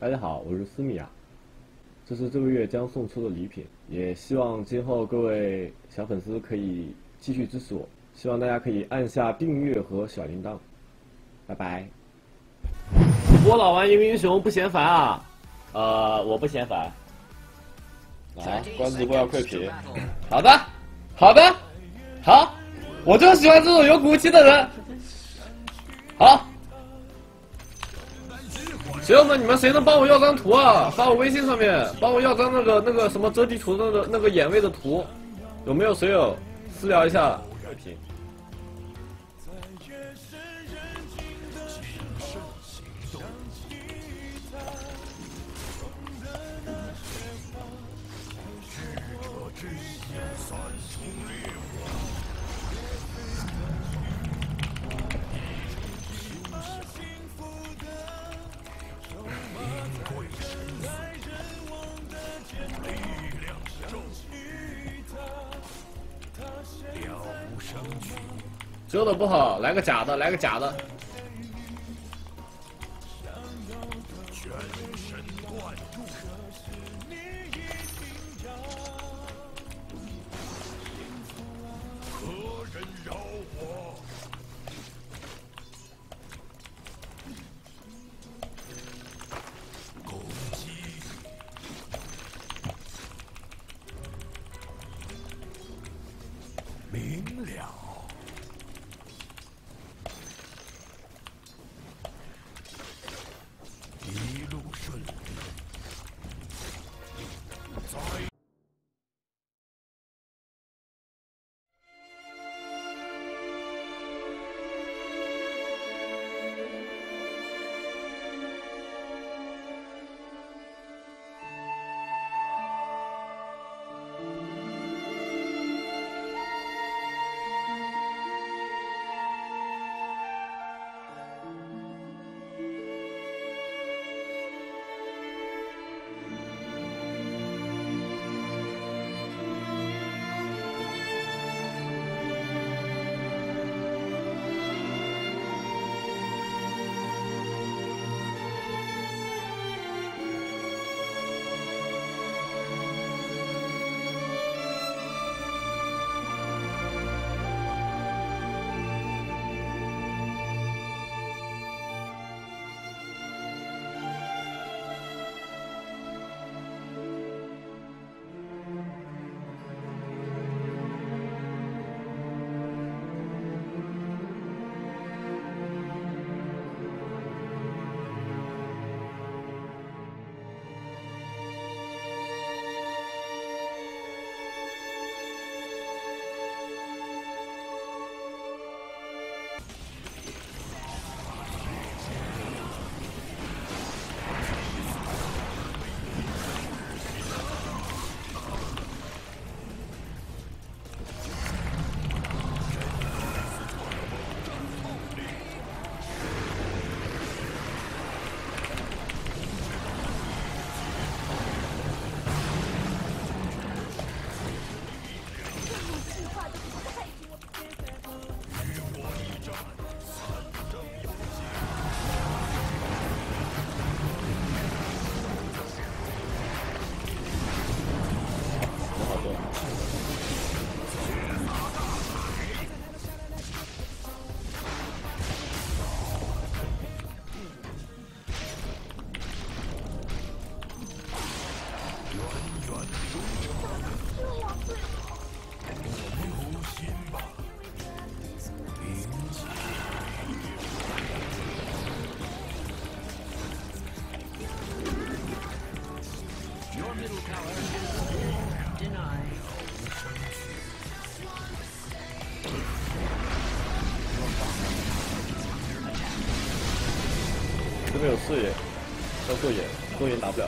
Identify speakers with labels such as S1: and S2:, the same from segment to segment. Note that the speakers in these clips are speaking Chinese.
S1: 大家好，我是思密亚，这是这个月将送出的礼品，也希望今后各位小粉丝可以继续支持我，希望大家可以按下订阅和小铃铛，拜拜。主播老玩一个英雄不嫌烦啊？
S2: 呃，我不嫌烦。
S1: 啊，关直播要亏皮。
S2: 好的，好的，好，我就喜欢这种有骨气的人。好。
S1: 朋友们，你们谁能帮我要张图啊？发我微信上面，帮我要张那个那个什么折地图那个那个眼位的图，有没有谁有？私聊一下。遮的不好，来个假的，来个假的。明了视野，要过野，过野打不了。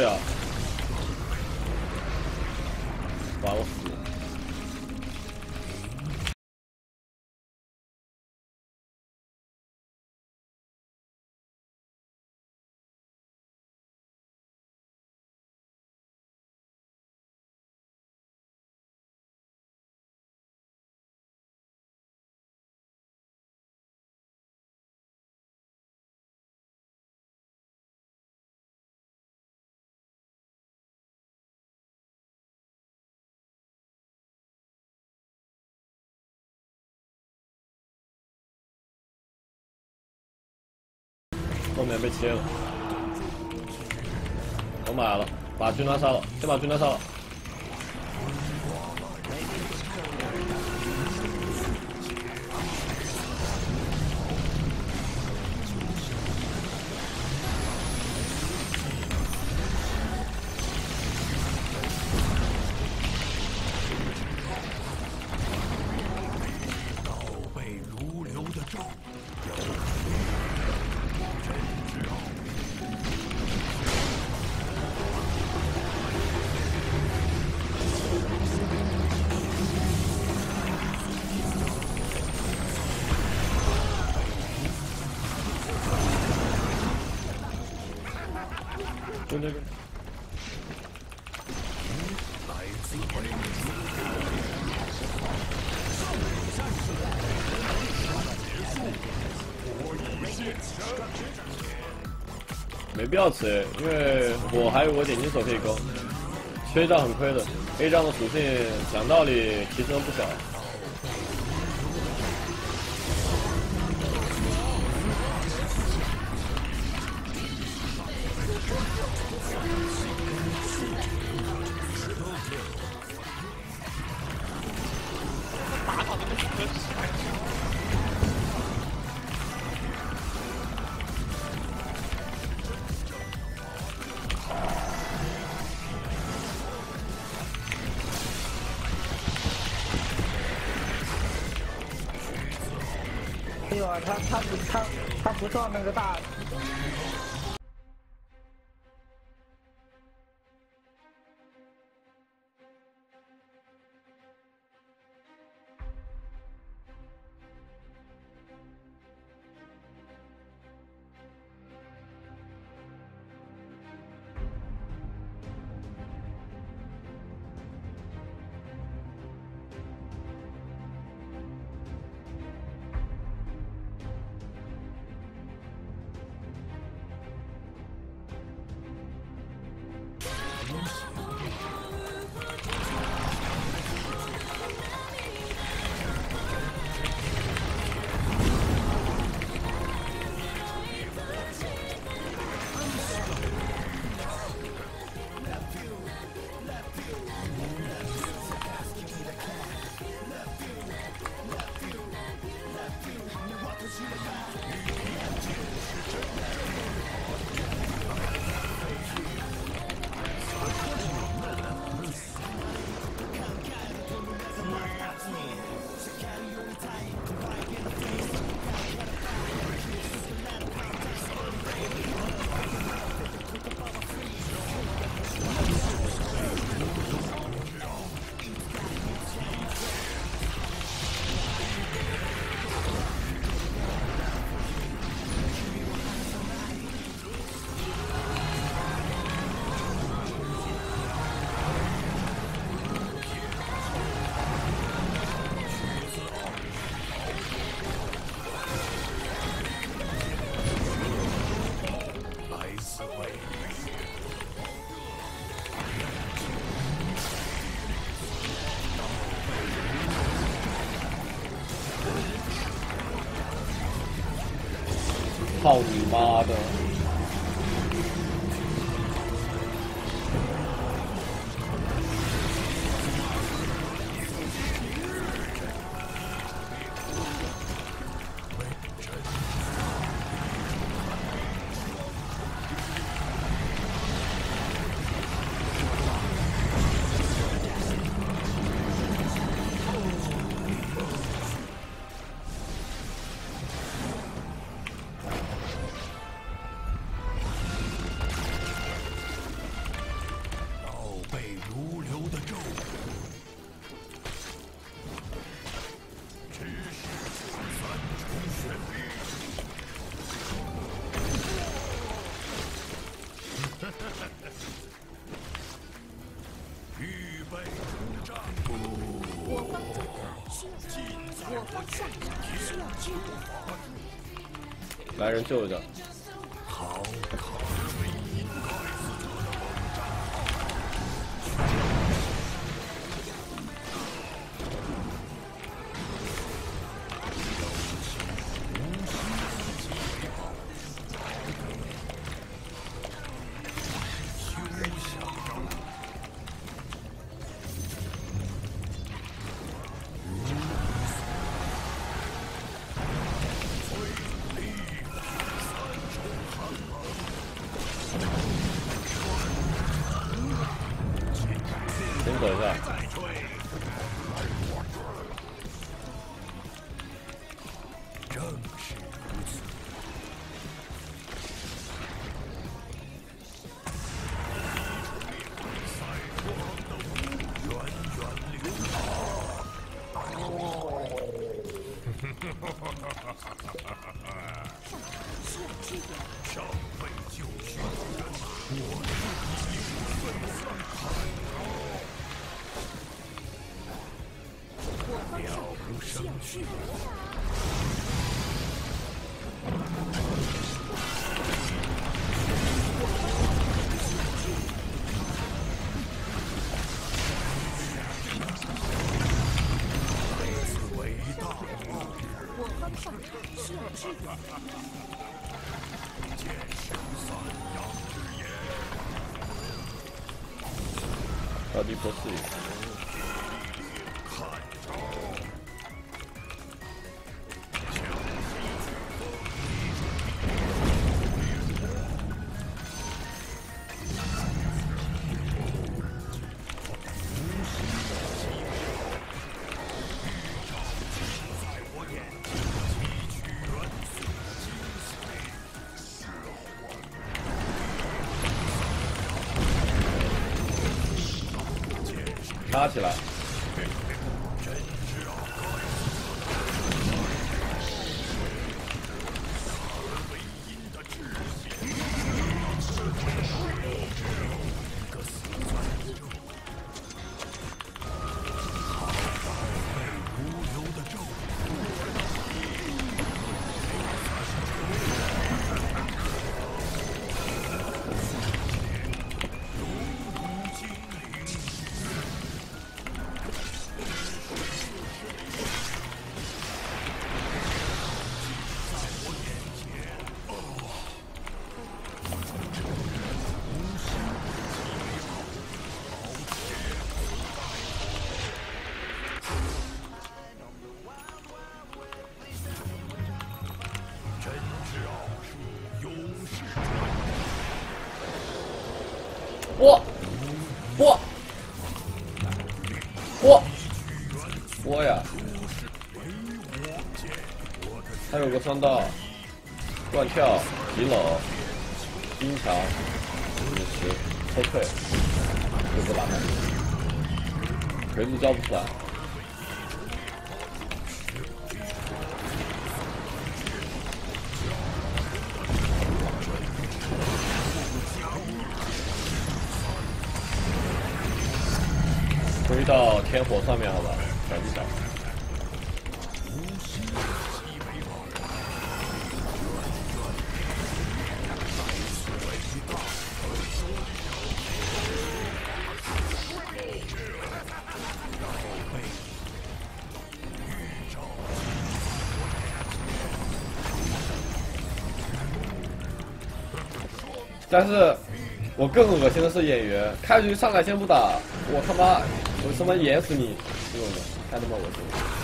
S1: 对啊，后面被切了，我买了，把军团杀了，先把军团杀了。那个。没必要吃，因为我还有我点金手可以攻，缺一张很亏的。A 张的属性讲道理提升不小。
S3: 他他不他他不撞那个大。操
S1: 来人救着！先
S4: 需要支援。
S1: 还有个双刀，乱跳、皮冷、冰墙、五十、后退，就不打他。锤子交不出来。回到天火上面，好吧，小心点。但是，我更恶心的是演员，开局上来先不打，我他妈，我他妈演死你！这种的，太他妈恶心了。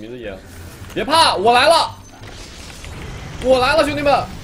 S5: 明
S1: 日野，别怕，我来了，我来了，兄弟们。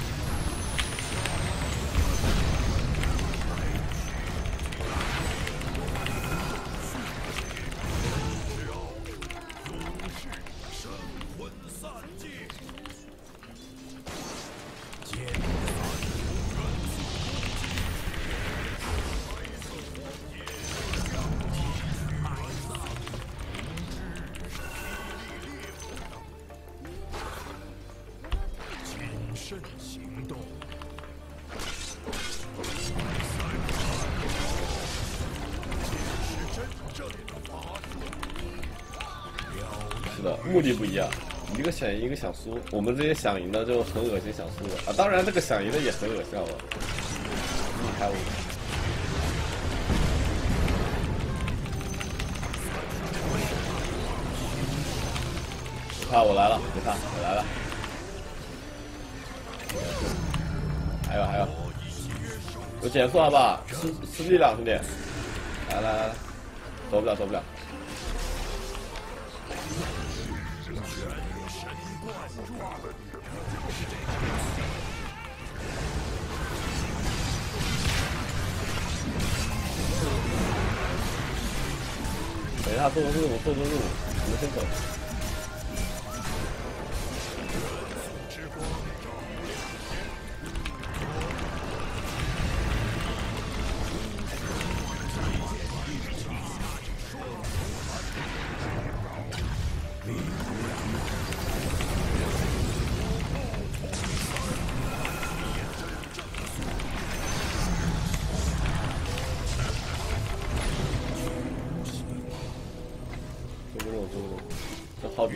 S1: 一个想赢，一个想输。我们这些想赢的就很恶心，想输的啊，当然这个想赢的也很恶心，了？厉害我。怕，我来了，别怕，我来了。还有还有，我减速好不好？吃吃力量，兄弟。来来来，走不了走不了。等一下，做个任务，做个任务，我们先走。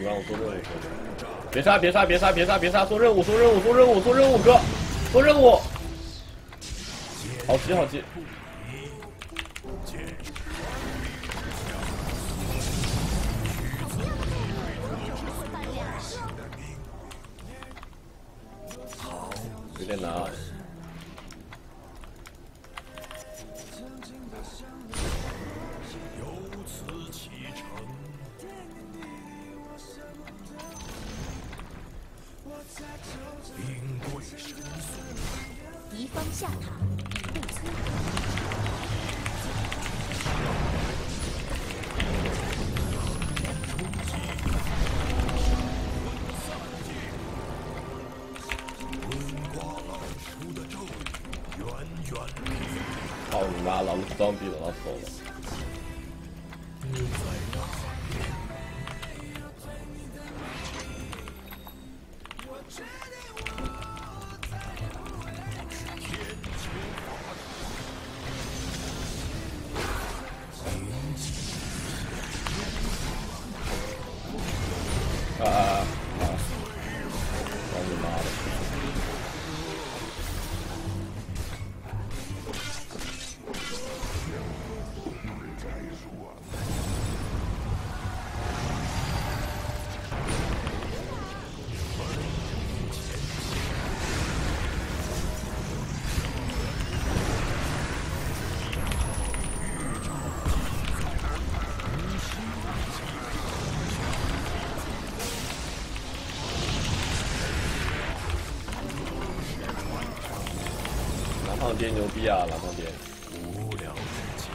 S1: 让我做任务，别杀，别杀，别杀，别杀，别杀，做任务，做任务，做任务，做任务，哥，做任务，好急，好急。
S6: 兵贵神速，
S7: 敌方下塔已被摧毁。
S6: 出
S1: 操你妈！老子装逼了，老死了。操爹牛逼啊！蓝胖爹。
S6: 无聊的记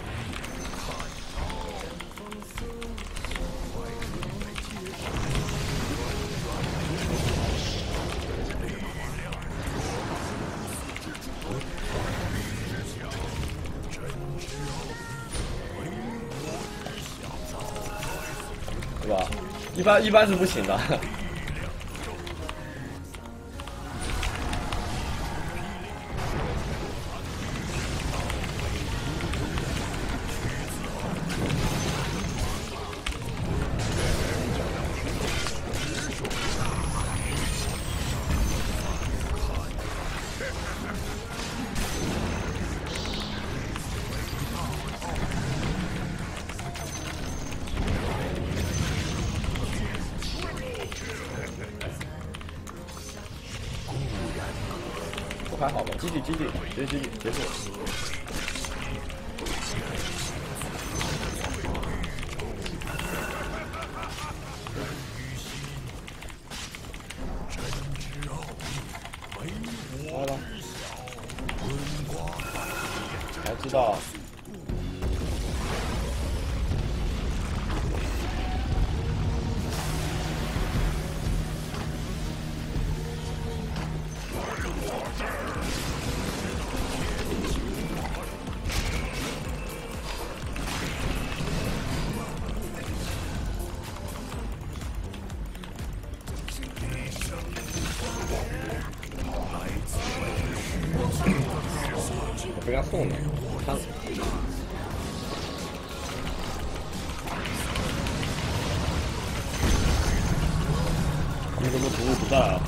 S1: 是吧？一般一般是不行的。我被他送的，看。你怎么图不在啊？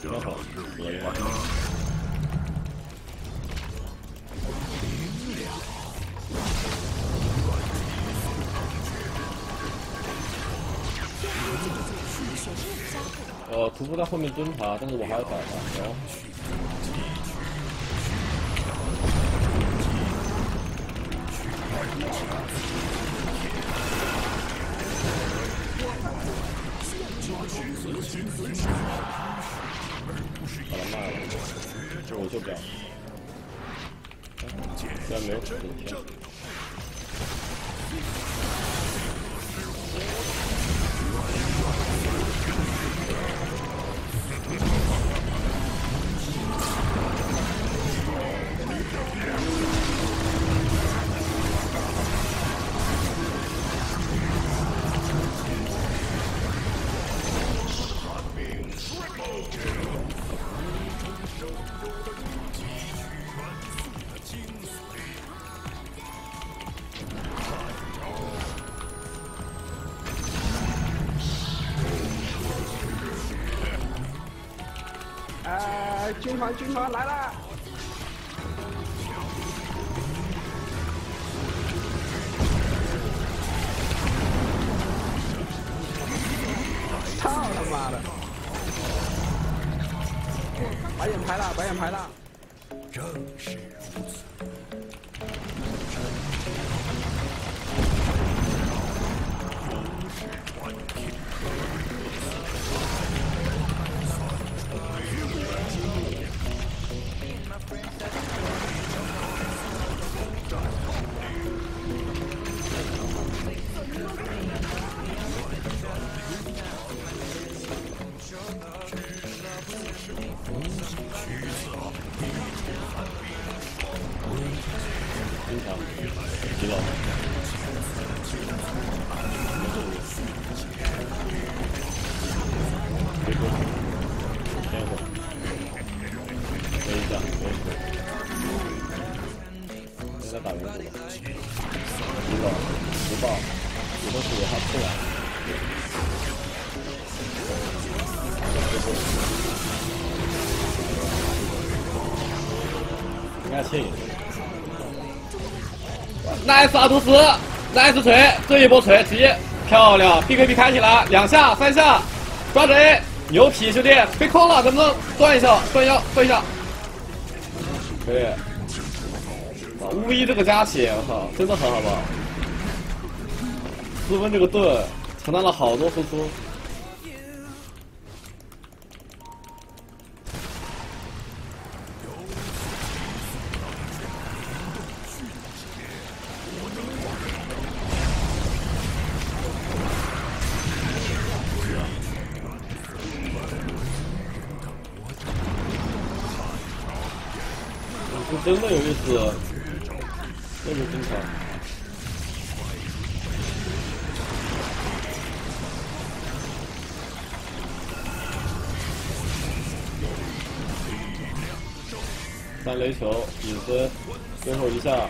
S1: 挺好，可以吧？呃，屠夫在后面蹲他，但是我还要打他。哦，把他卖了，这我就不要。虽然没有
S8: 军团军团来了！操他妈的！白眼牌了，白眼牌了！
S6: 正是如此。
S1: 等一下，等一会儿，现在打人了，知道，不报，有的是我他出来。应该牵引。nice 阿图斯，nice 锤，这一波锤直接漂亮，PKP 开起来，两下三下，抓着 A，牛皮兄弟，被控了，能不能断一下，断腰，断一下？可以。哇巫医这个加血，我操，真的很好吧？斯芬这个盾承担了好多输出。真的有意思，那个精彩。三雷球，隐身，最后一下。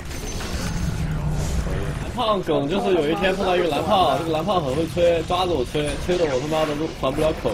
S1: 胖梗就是有一天碰到一个蓝胖，这个蓝胖很会吹，抓着我吹，吹的我他妈的都还不了口。